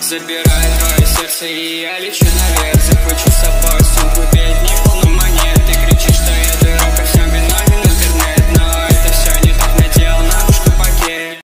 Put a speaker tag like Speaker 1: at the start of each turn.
Speaker 1: Забирай твое сердце и я лечу наверх.